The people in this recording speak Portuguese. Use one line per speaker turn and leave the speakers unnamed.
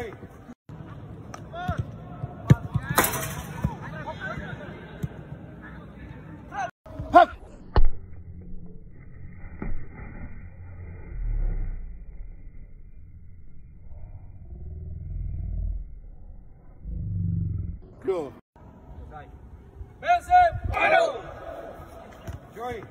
Final! Joy. Go. Benson! Final! Joy.